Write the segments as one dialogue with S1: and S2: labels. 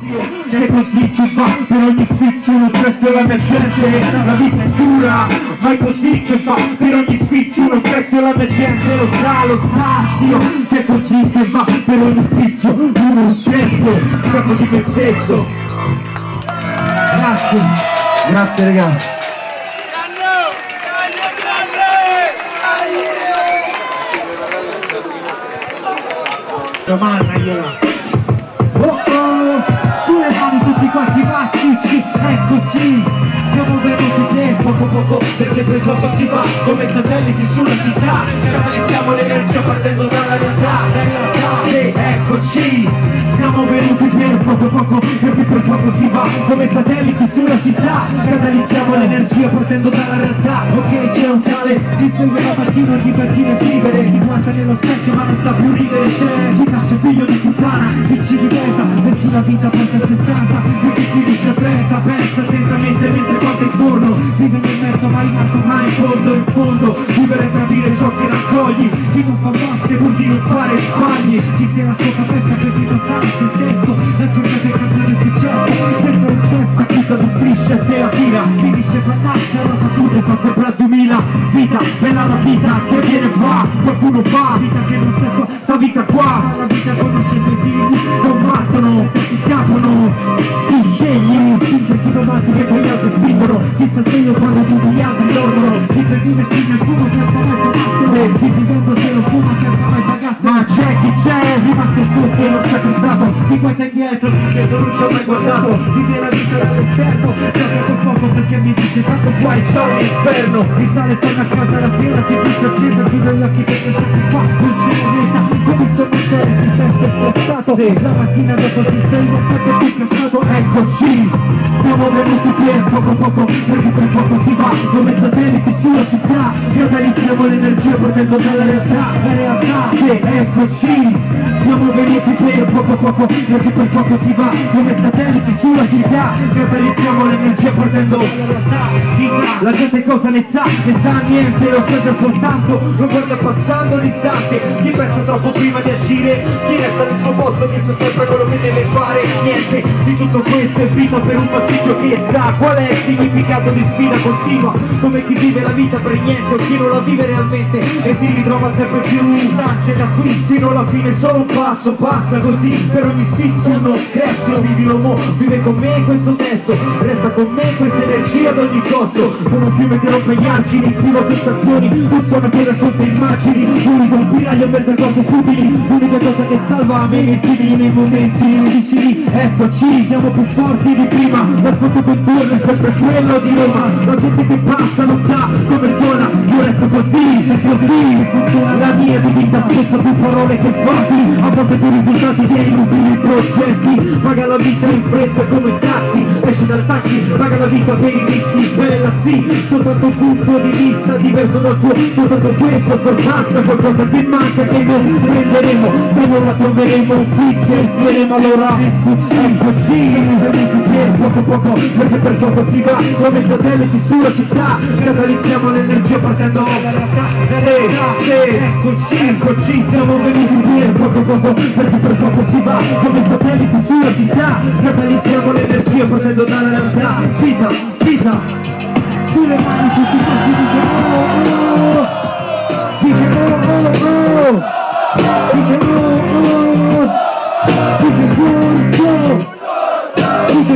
S1: Che così ci fa per ogni sfizio uno sprezzo alla mia gente La vita è dura, ma è così che fa per ogni sfizio uno sprezzo alla mia gente Lo sa, lo sa, zio, che è così che va per ogni sfizio uno sprezzo Capo di me stesso. Grazie, grazie ragazzi Domanda gliela per poco si va Come satelliti sulla città, catalizziamo l'energia partendo dalla realtà. La eccoci. Siamo venuti per poco poco, perché per poco si va Come satelliti sulla città, catalizziamo l'energia partendo dalla realtà. Ok, c'è un tale, si sveglia la mattina, ogni mattina è vivere Si guarda nello specchio ma non sa più ridere. C'è chi nasce figlio di puttana, chi ci diventa Per chi la vita porta a 60, e chi finisce a 30 Pensa attentamente mentre guarda intorno Vive nel mezzo ma rimasto mai in fondo. In fondo Vivere e capire ciò che raccogli. Chi non fa mosse pur di non fare sbagli. Chi se la scopa pensa che sta a se stesso. Ascoltate il campione del successo. Sempre un cesso, tutta di strisce se la tira. Finisce per marcia, la battuta sta sempre a 2000 Vita, bella la vita che viene va Qualcuno fa, vita che non c'è sta vita qua. La vita conosce i scegli, spinge chi matti che poi gli altri spingono. Chi sta sveglio quando tutti gli altri dormono. Chi giù spinge il fumo senza mai pagasse Se chi vivendo se non fuma senza mai pagasse Ma c'è chi c'è, rimasto su che non sa che è stato Chi guarda indietro, chi dietro non ci ho mai guardato. Vive la vita dall'esterno, gioca col fuoco perché mi dice tanto qua è ciao l'inferno Il tale torna a casa la sera, ti dice accesa Chiudo gli occhi perché qui qua, non c'è resa Comincia a mangiare, sente stressato. La mattina dopo si sveglia, sempre più cansato Eccoci, siamo venuti per poco poco. Perché per poco si va, come satelliti sulla città Catalizziamo l'energia partendo dalla realtà La realtà, sì, eccoci. Siamo venuti per poco poco. Perché per poco si va, come satelliti sulla città Catalizziamo l'energia partendo dalla realtà La gente cosa ne sa? Ne sa niente, lo sa già soltanto. Lo guarda passando l'istante. Chi pensa troppo prima di agire Chi resta nel suo posto, chi sa sempre quello che deve fare. Niente di tutto questo è vita per un pasticcio che sa Qual è il significato di sfida continua. Come chi vive la vita per niente o chi non la vive realmente. E si ritrova sempre più distante da qui Fino alla fine solo un passo, passa così. Per ogni sfizio uno scherzo Vivilo mo, vive con me questo testo. Resta con me questa energia ad ogni costo. Come un fiume che rompe gli argini Scrivo sensazioni, suono che racconta immagini. Unico spiraglio in mezzo a cose futili L'unica cosa che salva me nei simili nei momenti vicini Eccoci, siamo più forti di prima. L'ascolto contorno è sempre quello di Roma. La gente che passa non sa come suona. Io resto così, così. Funziona la mia di vita Spesso più parole che fatti. A volte più risultati che inutili progetti. Paga la vita in fretta come taxi Esce dal taxi, paga la vita per i vizi Sì, soltanto un punto di vista diverso dal tuo Soltanto questo sorpassa qualcosa che manca che non prenderemo. Se non la troveremo qui cercheremo allora Eccoci, poco poco Perché per poco si va. Come satelliti sulla città Catalizziamo l'energia partendo dalla realtà Sì, sì, eccoci, eccoci Siamo venuti per poco poco Perché per poco si va. Come satelliti sulla città Catalizziamo l'energia partendo dalla realtà. Vita,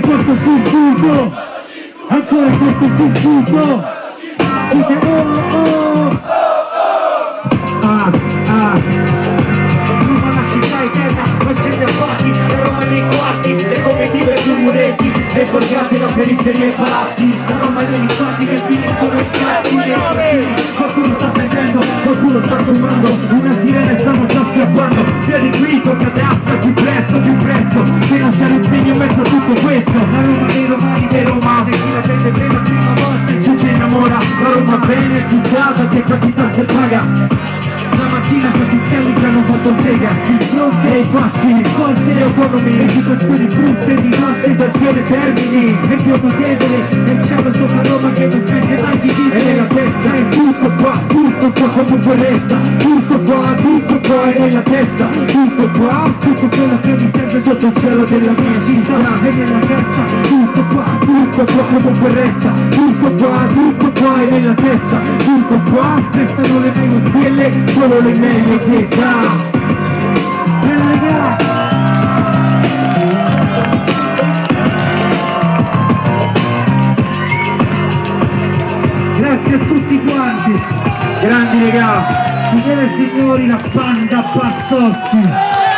S1: Questo circuito Ancora questo circuito Dice oh oh Ah ah. Roma la città eterna Ma scende a fatti La Roma nei quarti Le comitive sui muretti Le borgate la periferia e i palazzi La Roma negli spatti che finiscono in scazzi. Qualcuno sta prendendo Qualcuno sta tombando Una sirena e stanno già scappando. Vieni qui, tocca a te tutto questo. La Roma dei romani, dei Roma E chi la prende per la prima volta Ci si innamora La Roma bene, tutta che quantità se paga. La mattina che ti schiavi che hanno fatto sega. Il fronte e i fasci, forte Le situazioni brutte di notte, stazione termini. E più notevole, e cielo sopra Roma che non smette mai di vivere E nella testa è tutto qua, tutto qua comunque resta. Tutto qua, tutto qua è nella testa quello che mi serve sotto il cielo della mia città. E nella testa tutto qua, tutto qua comunque resta. Tutto qua, tutto qua e nella testa. Tutto qua, restano le mie stelle Solo le meglio che Grazie a tutti quanti, grandi regà, signore e signori, la banda Bassotti.